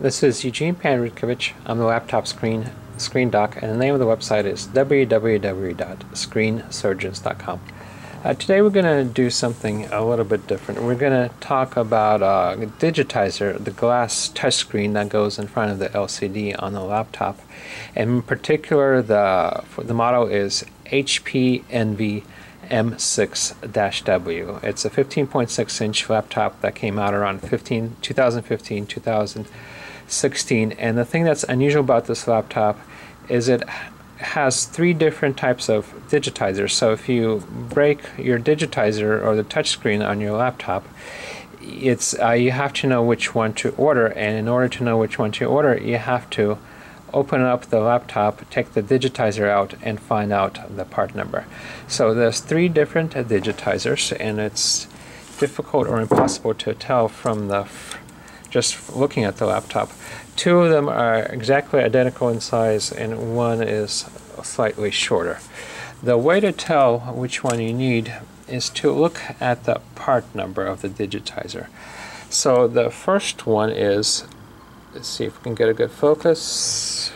This is Eugene Panrutkovich. I'm the laptop screen screen doc, and the name of the website is www.screensurgeons.com. Uh, today we're going to do something a little bit different. We're going to talk about uh, digitizer, the glass touchscreen that goes in front of the LCD on the laptop. And in particular, the the model is HP Envy M6-W. It's a 15.6 inch laptop that came out around 15, 2015, 2016. And the thing that's unusual about this laptop is it has three different types of digitizers. So if you break your digitizer or the touchscreen on your laptop, it's uh, you have to know which one to order, and in order to know which one to order, you have to open up the laptop, take the digitizer out, and find out the part number. So there's three different digitizers, and it's difficult or impossible to tell from the just looking at the laptop. Two of them are exactly identical in size, and one is slightly shorter. The way to tell which one you need is to look at the part number of the digitizer. So the first one is, let's see if we can get a good focus.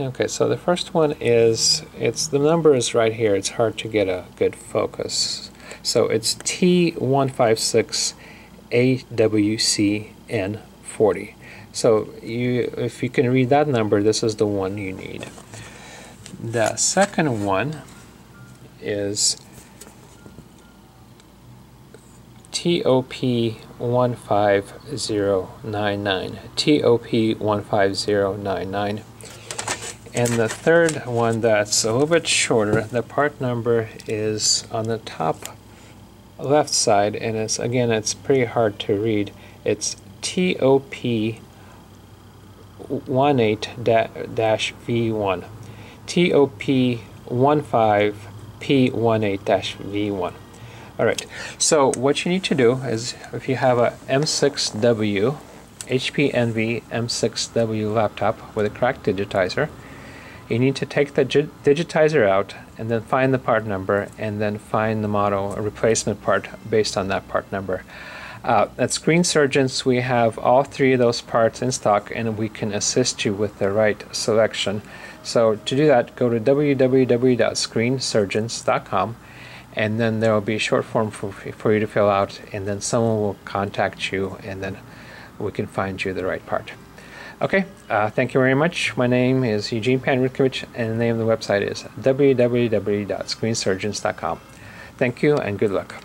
Okay, so the first one is, it's the number is right here. It's hard to get a good focus. So it's T156AWCN40. So you, if you can read that number, this is the one you need. The second one is TOP15099. TOP15099. And the third one that's a little bit shorter, the part number is on the top left side, and it's again, it's pretty hard to read. It's TOP 18-V1. 15P18-V1. Alright, so what you need to do is if you have a M6W, HP Envy M6W laptop with a cracked digitizer, you need to take the digitizer out and then find the part number and then find the model, a replacement part based on that part number. Uh, at Screen Surgeons, we have all three of those parts in stock and we can assist you with the right selection. So to do that, go to www.screensurgeons.com and then there will be a short form for, for you to fill out and then someone will contact you and then we can find you the right part. Okay, uh, thank you very much. My name is Eugene Panrutkovich, and the name of the website is www.screensurgeons.com. Thank you and good luck.